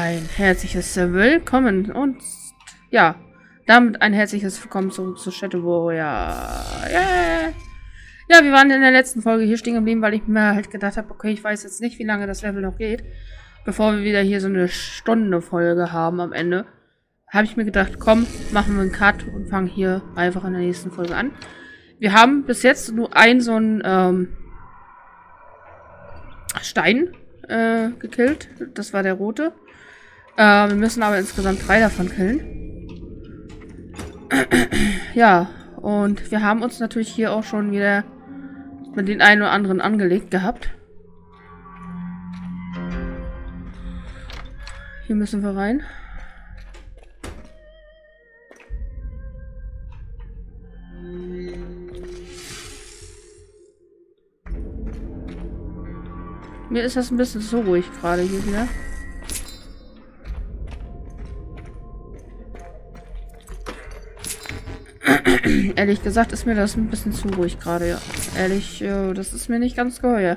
Ein herzliches Willkommen und ja, damit ein herzliches Willkommen zurück zu Shadow Warrior. Yeah. Ja, wir waren in der letzten Folge hier stehen geblieben, weil ich mir halt gedacht habe, okay, ich weiß jetzt nicht, wie lange das Level noch geht, bevor wir wieder hier so eine Stunde Folge haben am Ende. Habe ich mir gedacht, komm, machen wir einen Cut und fangen hier einfach in der nächsten Folge an. Wir haben bis jetzt nur einen so einen ähm, Stein äh, gekillt. Das war der rote. Äh, wir müssen aber insgesamt drei davon killen. ja, und wir haben uns natürlich hier auch schon wieder mit den einen oder anderen angelegt gehabt. Hier müssen wir rein. Mir ist das ein bisschen so ruhig gerade hier wieder. Ehrlich gesagt ist mir das ein bisschen zu ruhig gerade, ja. Ehrlich, äh, das ist mir nicht ganz geheuer.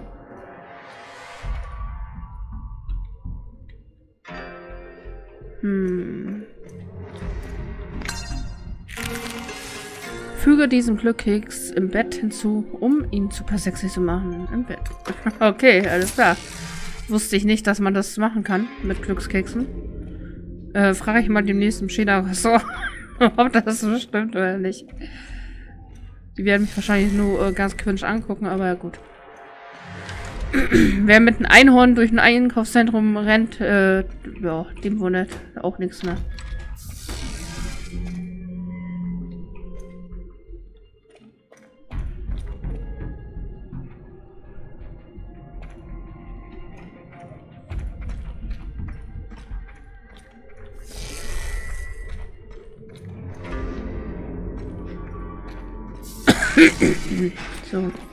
Hm. Füge diesen Glückkeks im Bett hinzu, um ihn super sexy zu machen. Im Bett. okay, alles klar. Wusste ich nicht, dass man das machen kann mit Glückskeksen. Äh, frage ich mal demnächst im China-Ressort. ob das so stimmt oder nicht. Die werden mich wahrscheinlich nur äh, ganz cringe angucken, aber ja gut. Wer mit einem Einhorn durch ein Einkaufszentrum rennt, äh, ja, dem wundert auch nichts mehr. So.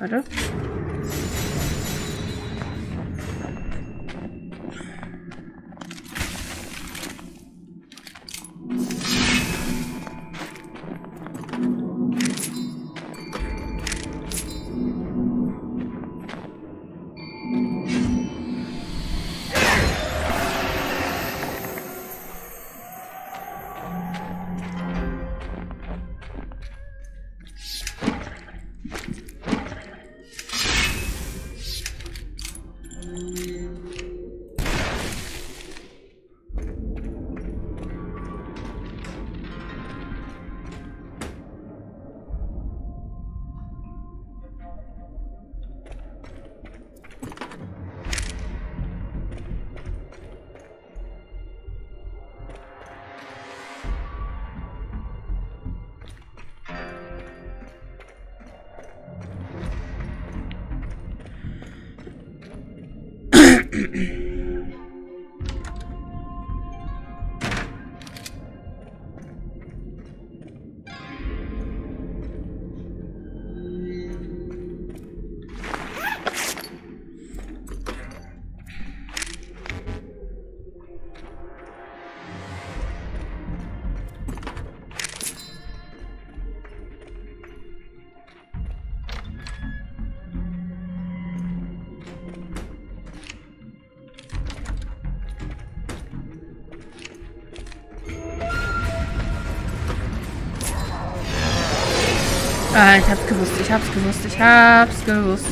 Warte. Mm-hmm. Ah, ich hab's gewusst, ich hab's gewusst, ich hab's gewusst.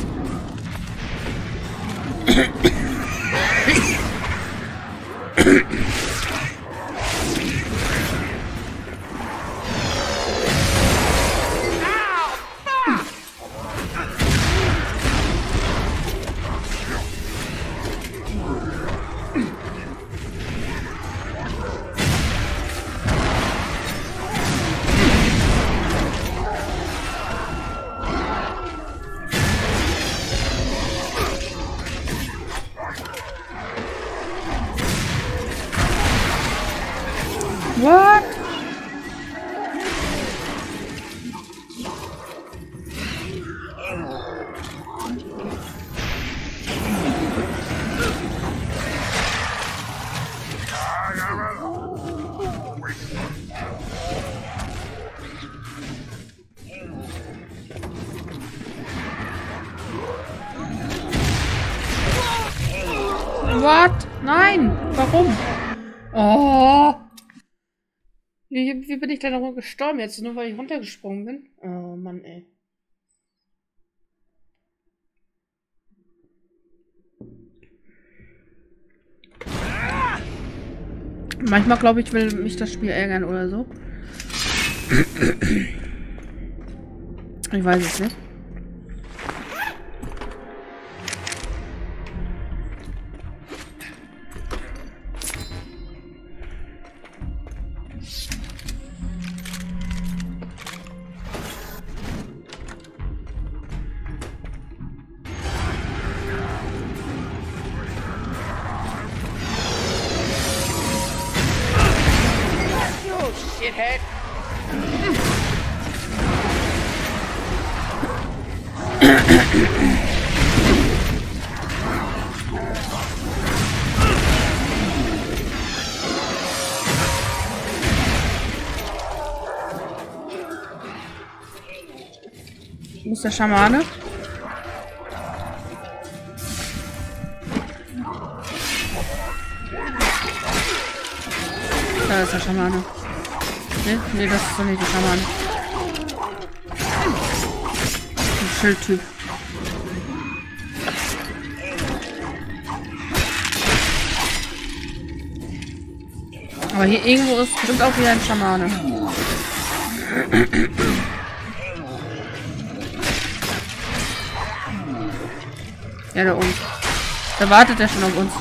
Wie, bin ich denn noch gestorben jetzt? Nur weil ich runtergesprungen bin? Oh Mann, ey. Manchmal glaube ich, will mich das Spiel ärgern oder so. Ich weiß es nicht. Ist der Schamane? Da ist der Schamane. Ne, nee, das ist doch nicht der Schamane. Ein Schildtyp. Aber hier irgendwo ist bestimmt auch wieder ein Schamane. Ja, da oben. Da wartet er schon auf uns.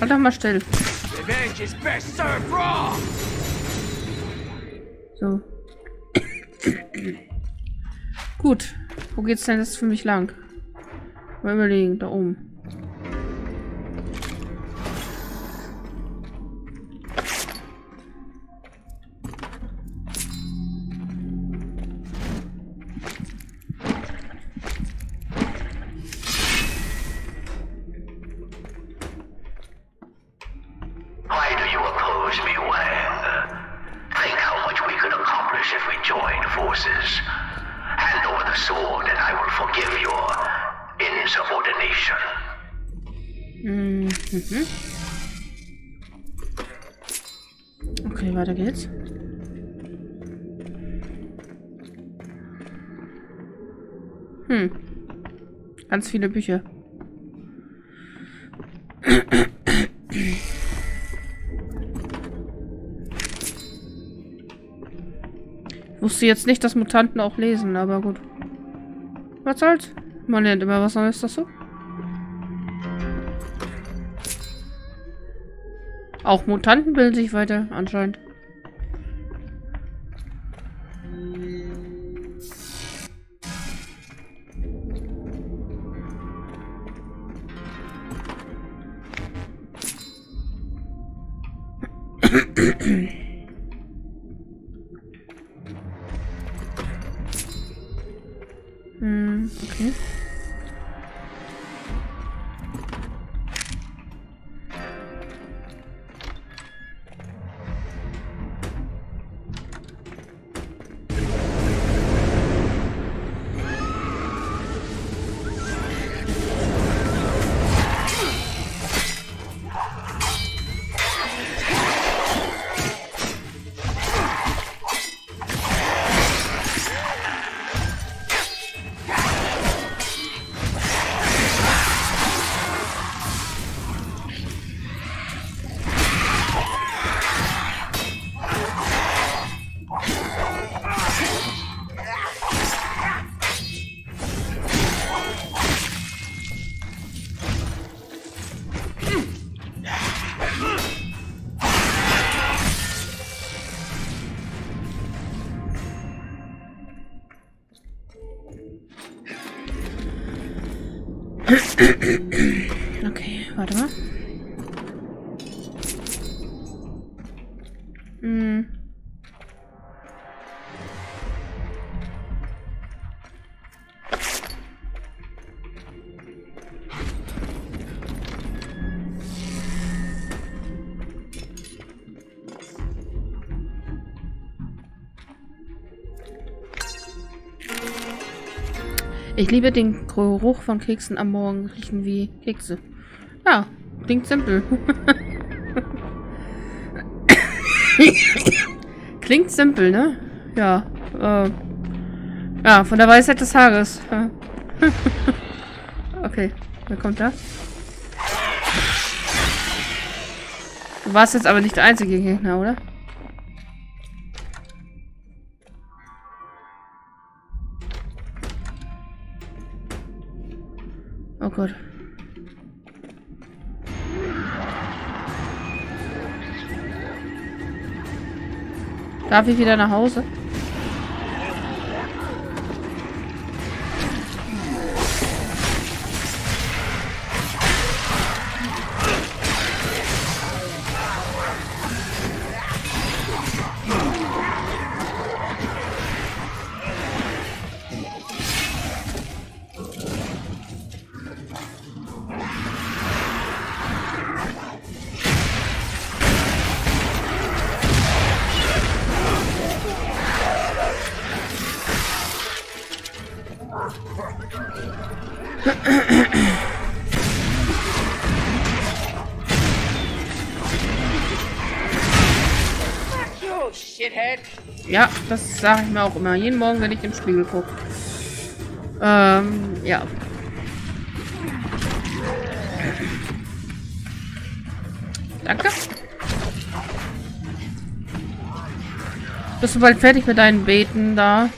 Halt doch mal still. So. Gut. Wo geht's denn jetzt für mich lang? Mal überlegen, da oben. Viele Bücher. Ich wusste jetzt nicht, dass Mutanten auch lesen, aber gut. Was soll's? Man lernt immer was Neues dazu. Auch Mutanten bilden sich weiter, anscheinend. Hm, okay. Okay, Ich liebe den Geruch von Keksen am Morgen. Riechen wie Kekse. Ja, klingt simpel. klingt simpel, ne? Ja. Äh, ja, von der Weisheit des. Ja. okay, wer kommt da? Du warst jetzt aber nicht der einzige Gegner, oder? Gott. Darf ich wieder nach Hause? Shithead! Ja, das sage ich mir auch immer. Jeden Morgen, wenn ich im Spiegel gucke. Ähm, ja. Danke. Bist du bald fertig mit deinen Beten da?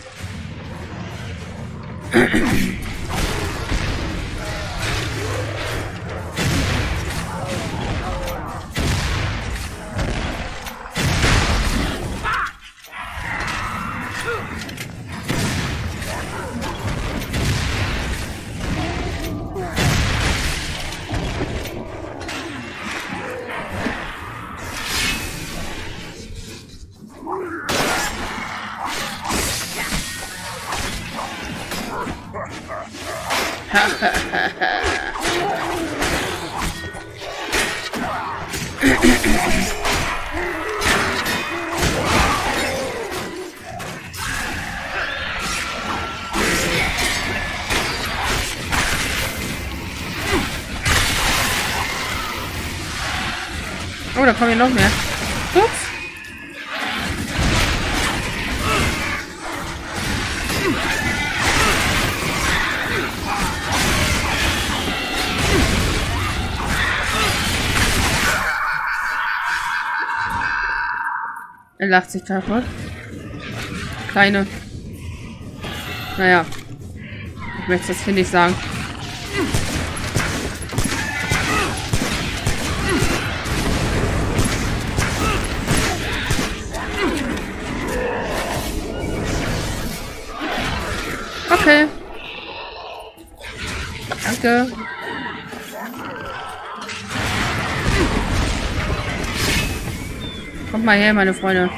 Kommen ja noch mehr. Ups. Er lacht sich kaputt. Kleine. Naja. Ich möchte das, finde ich, sagen. Okay. Danke. Kommt mal her, meine Freunde.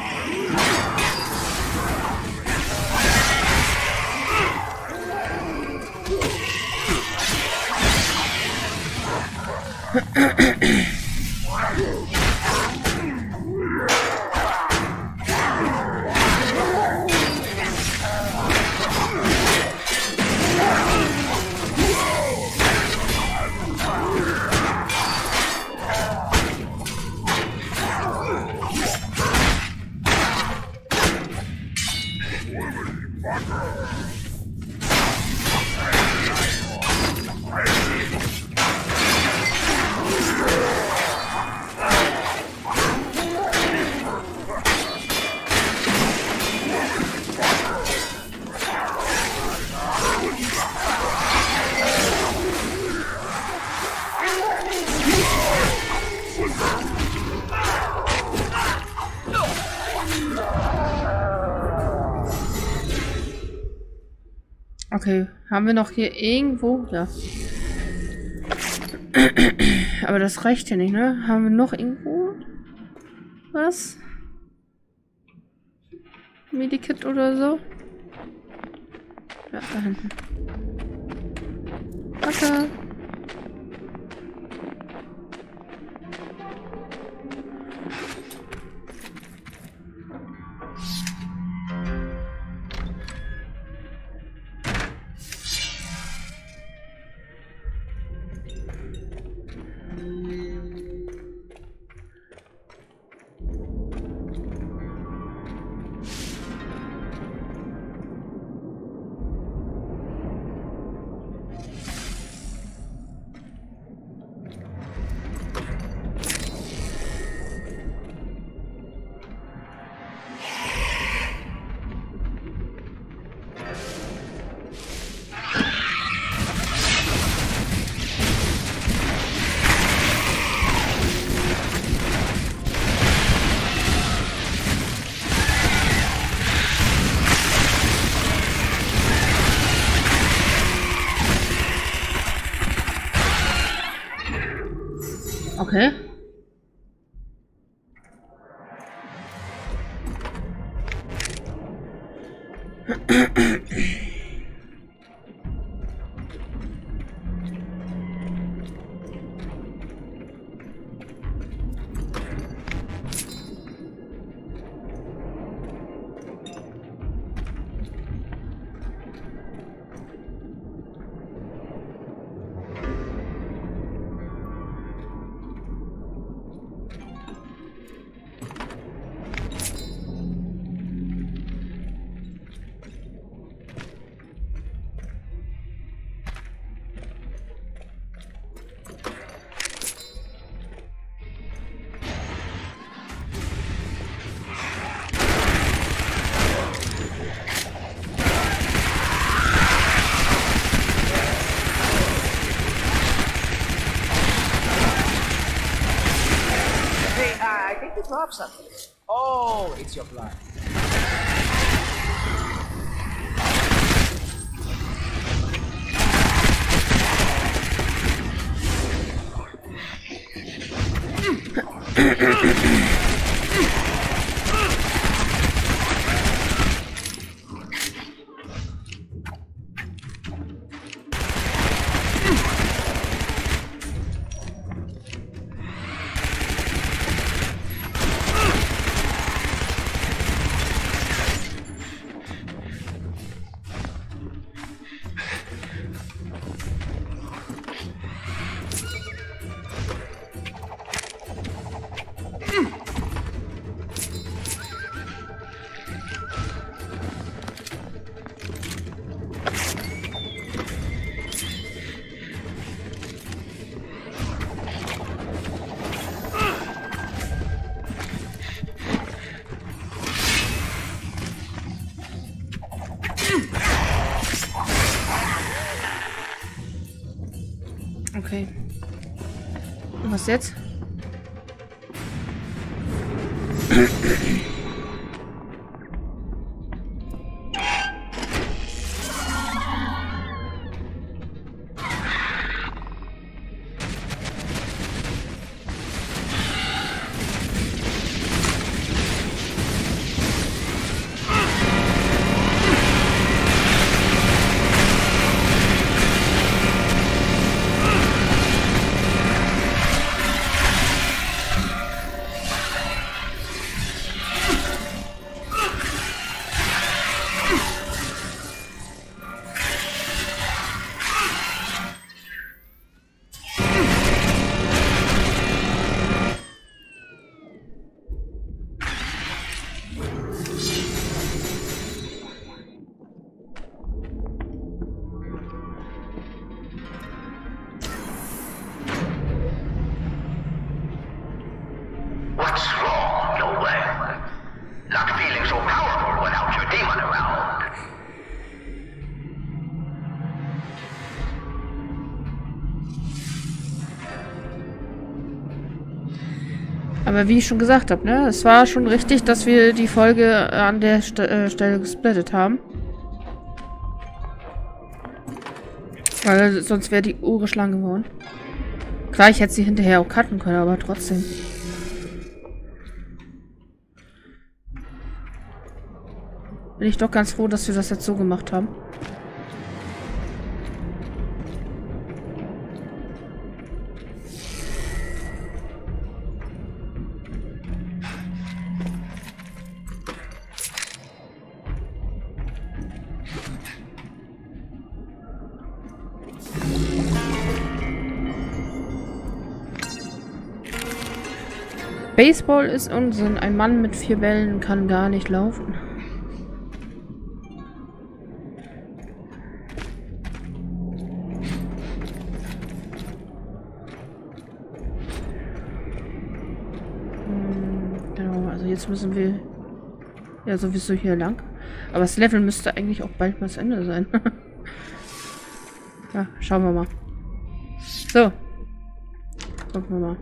Okay, haben wir noch hier irgendwo? Ja. Aber das reicht ja nicht, ne? Haben wir noch irgendwo was? Medikit oder so? Ja, da hinten. Wasser. Ahem. Und was Aber wie ich schon gesagt habe, ne, es war schon richtig, dass wir die Folge an der St äh, Stelle gesplittet haben. Weil sonst wäre die Uhr geschlagen geworden. Klar, ich hätte sie hinterher auch cutten können, aber trotzdem. Bin ich doch ganz froh, dass wir das jetzt so gemacht haben. Baseball ist Unsinn. Ein Mann mit vier Bällen kann gar nicht laufen. Hm, Genau, also jetzt müssen wir ja sowieso hier lang. Aber das Level müsste eigentlich auch bald mal das Ende sein. ja, schauen wir mal. So. Gucken wir mal.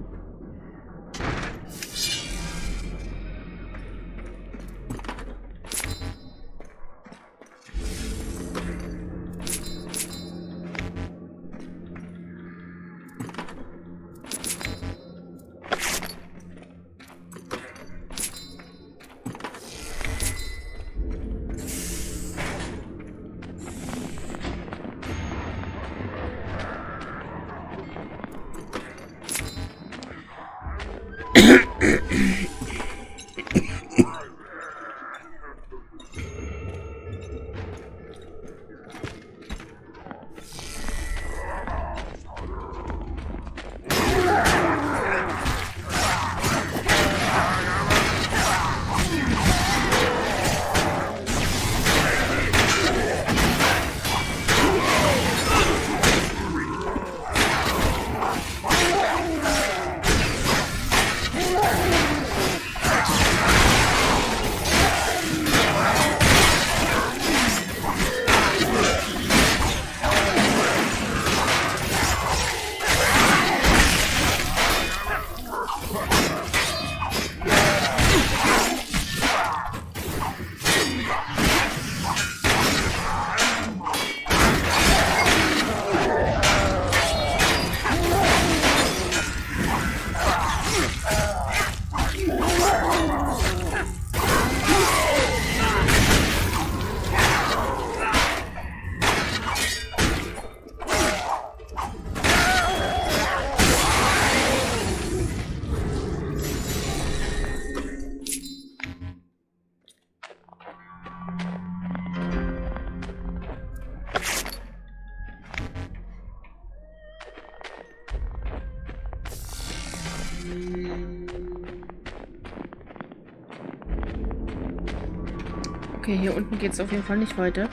Hier unten geht es auf jeden Fall nicht weiter.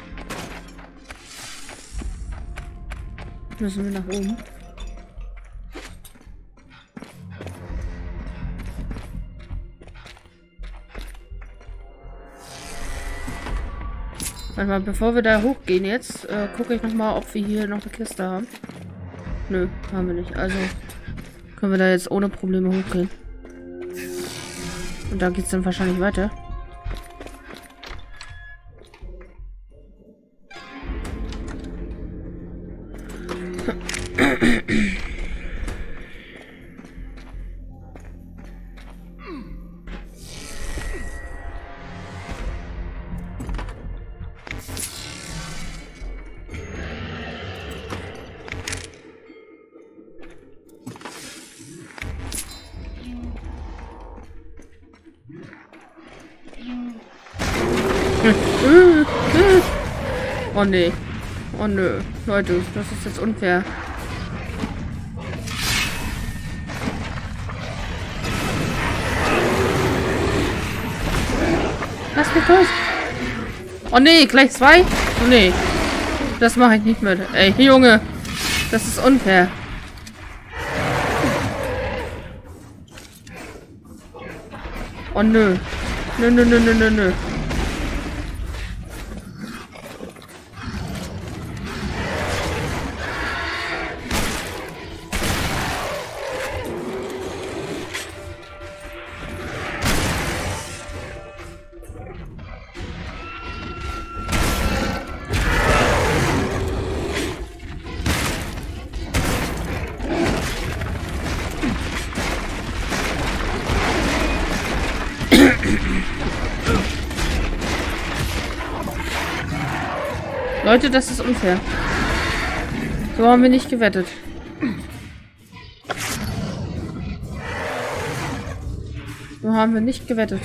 Müssen wir nach oben. Warte mal, bevor wir da hochgehen jetzt, äh, gucke ich noch mal, ob wir hier noch eine Kiste haben. Nö, haben wir nicht. Also können wir da jetzt ohne Probleme hochgehen. Und da geht's dann wahrscheinlich weiter. Oh nee. Oh nö. Leute, das ist jetzt unfair. Lass mich los. Oh nee, gleich zwei? Oh nee. Das mache ich nicht mit. Ey, Junge. Das ist unfair. Oh nö. Nö, nö, nö, nö, nö, nö. Leute, das ist unfair. So haben wir nicht gewettet. So haben wir nicht gewettet.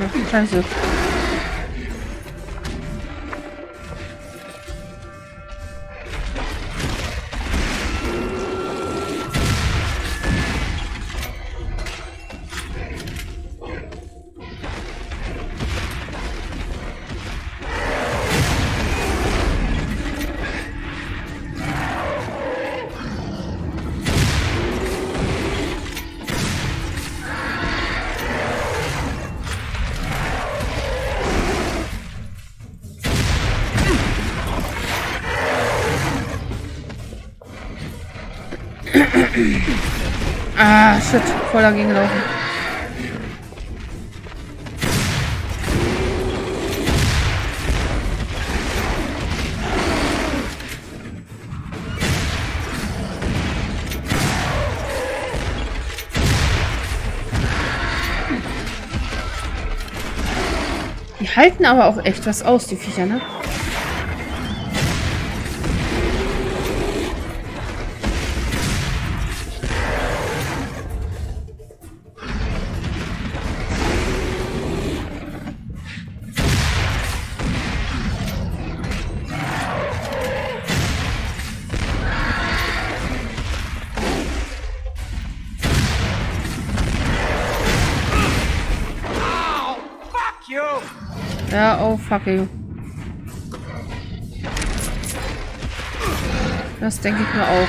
嗯三十。Shit. Voll dagegen gelaufen. Die halten aber auch echt was aus, die Viecher, ne? Ja, oh fuck you. Das denke ich mir auch.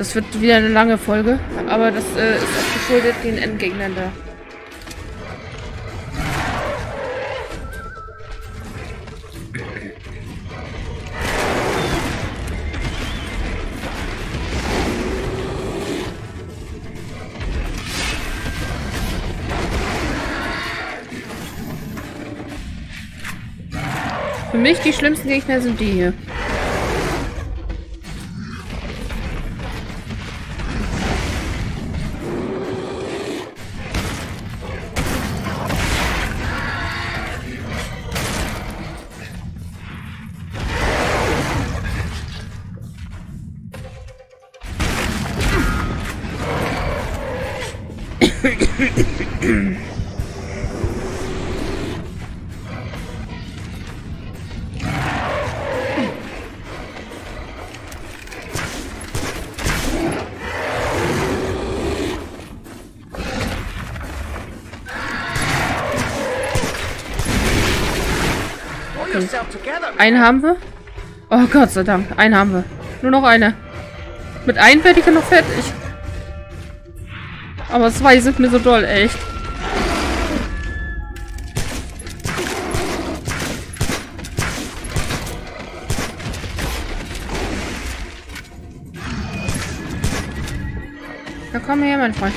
Das wird wieder eine lange Folge, aber das äh, ist auch geschuldet den Endgegnern da. Für mich die schlimmsten Gegner sind die hier. Einen haben wir. Oh Gott sei Dank. Einen haben wir. Nur noch eine. Mit einem werde ich ja noch fertig. Aber zwei sind mir so doll, echt. Ja, komm her, mein Freund.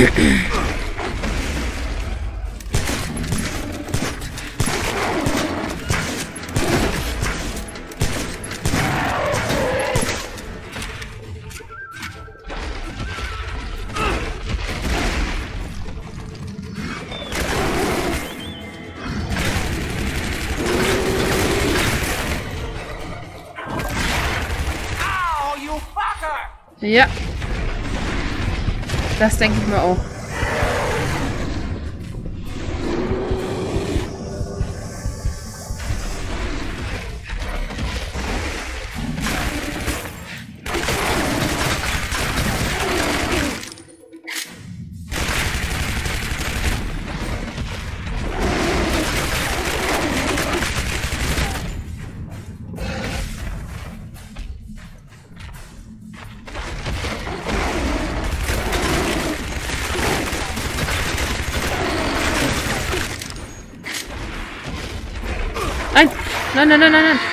Mm-hmm. Das denke ich mir auch. Nein! Nein, nein, nein, nein,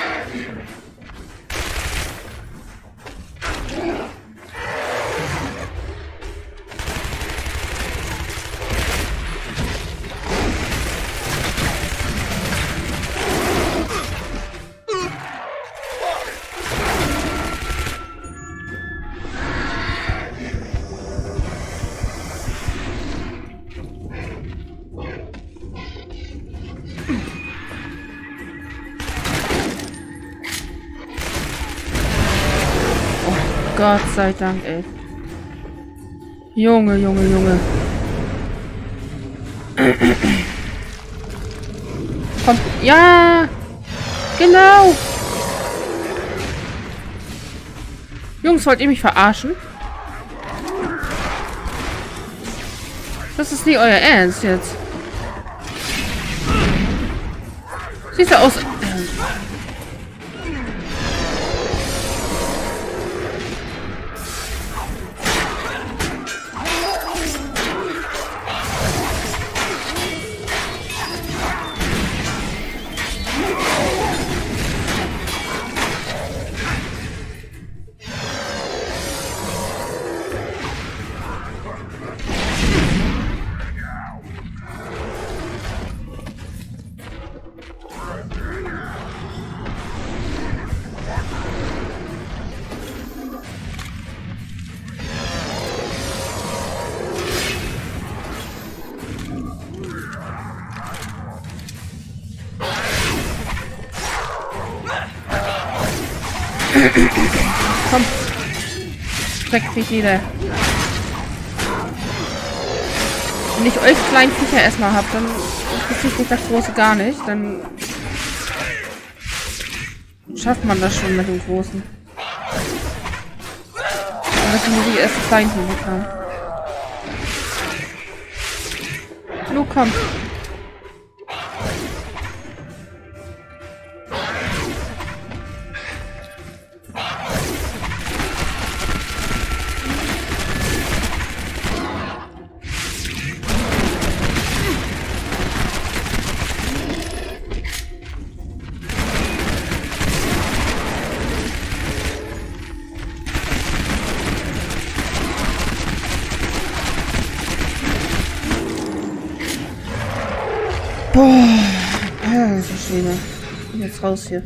sei Dank, ey. Junge, Junge, Junge. Kommt. Ja! Genau! Jungs, wollt ihr mich verarschen? Das ist nicht euer Ernst jetzt. Sieht ja aus. Streck dich nieder. Wenn ich euch kleinen Viecher erstmal hab, dann interessiert mich das große gar nicht. Dann schafft man das schon mit dem großen. Und das muss ich erst die kleinen haben. Lu, komm. Raus hier.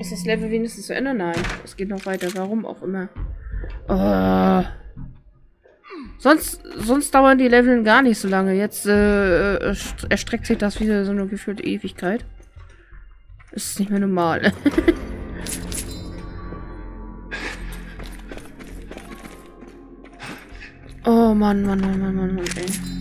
Ist das Level wenigstens zu Ende? Nein. Es geht noch weiter. Warum auch immer. Oh. Sonst, sonst dauern die Leveln gar nicht so lange. Jetzt äh, äh erstreckt sich das wieder so eine gefühlte Ewigkeit. ist nicht mehr normal. oh Mann, Mann, Mann, Mann, Mann, Mann, ey.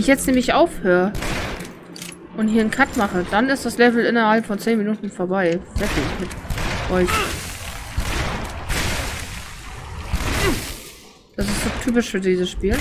Ich jetzt nämlich aufhöre und hier einen Cut mache, dann ist das Level innerhalb von 10 Minuten vorbei. Fertig mit euch. Das ist so typisch für dieses Spiel.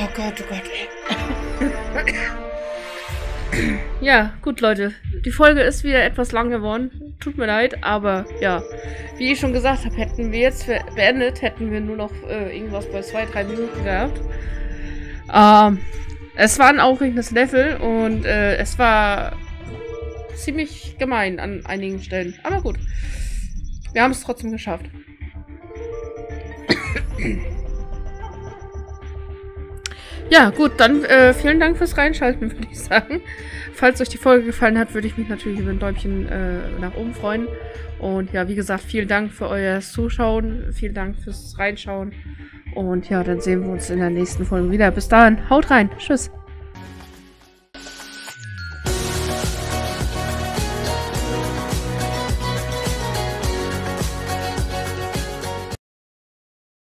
Oh Gott, oh Gott. ja, gut, Leute. Die Folge ist wieder etwas lang geworden. Tut mir leid, aber ja. Wie ich schon gesagt habe, hätten wir jetzt beendet, hätten wir nur noch äh, irgendwas bei zwei, drei Minuten gehabt. Ähm, es war ein aufregendes Level und äh, es war ziemlich gemein an einigen Stellen. Aber gut. Wir haben es trotzdem geschafft. Ja, gut, dann äh, vielen Dank fürs Reinschalten, würde ich sagen. Falls euch die Folge gefallen hat, würde ich mich natürlich über ein Däumchen äh, nach oben freuen. Und ja, wie gesagt, vielen Dank für euer Zuschauen. Vielen Dank fürs Reinschauen. Und ja, dann sehen wir uns in der nächsten Folge wieder. Bis dahin, haut rein. Tschüss.